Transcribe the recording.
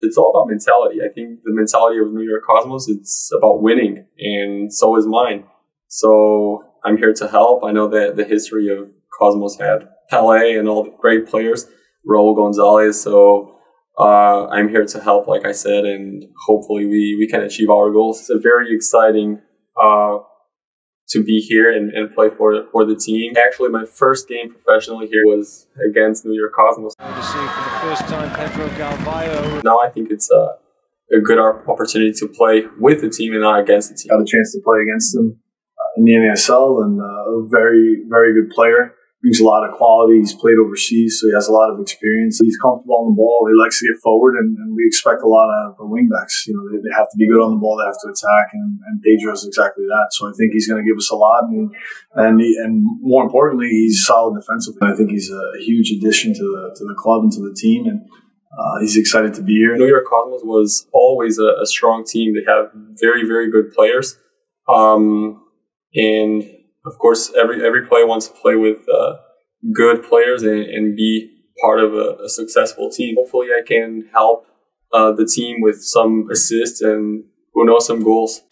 It's all about mentality. I think the mentality of New York Cosmos, it's about winning, and so is mine. So I'm here to help. I know that the history of Cosmos had Pele and all the great players, Raul Gonzalez. So uh, I'm here to help, like I said, and hopefully we, we can achieve our goals. It's a very exciting uh, to be here and, and play for for the team. Actually, my first game professionally here was against New York Cosmos. To see for the first time Pedro Galvão. Now I think it's a, a good opportunity to play with the team and not against the team. Got a chance to play against them uh, in the NASL and uh, a very, very good player brings a lot of quality. He's played overseas, so he has a lot of experience. He's comfortable on the ball. He likes to get forward, and, and we expect a lot of wingbacks. You know, they, they, have to be good on the ball. They have to attack, and, and Pedro is exactly that. So I think he's going to give us a lot, and and, he, and more importantly, he's solid defensively. I think he's a, huge addition to the to the club and to the team, and. Uh, he's excited to be here. New York Cosmos was always a, a strong team. They have very, very good players. Um, and of course, every every player wants to play with uh, good players and, and, be part of a, a, successful team. Hopefully, I can help uh, the team with some assists and who knows some goals.